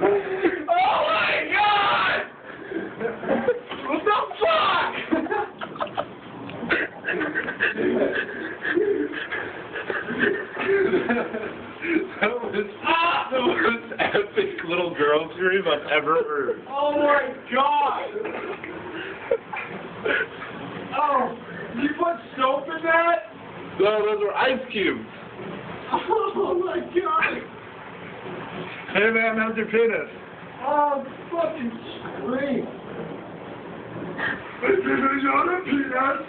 oh my god! What the fuck? that was ah! the most epic little girl scream I've ever heard. Oh my god! oh, you put soap in that? No, those were ice cubes. Oh my god! Hey man, how's your penis? Oh, fucking scream! Is this your penis?